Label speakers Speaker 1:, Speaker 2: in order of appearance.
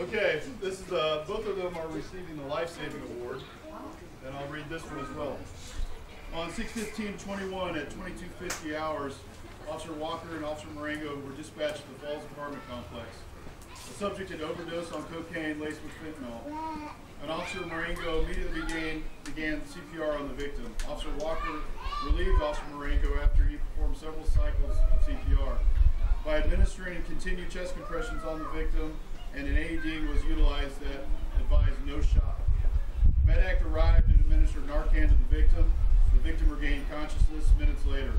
Speaker 1: Okay, this is uh, both of them are receiving the life saving award, and I'll read this one as well. On 6:15:21 at 22:50 hours, Officer Walker and Officer Marengo were dispatched to the Falls Apartment Complex. The subject had overdosed on cocaine laced with fentanyl. And Officer Marengo immediately began, began CPR on the victim. Officer Walker relieved Officer Marengo after he performed several cycles of CPR. By administering continued chest compressions on the victim, and an AED was utilized that advised no shock. MedAct arrived and administered Narcan to the victim. The victim regained consciousness minutes later.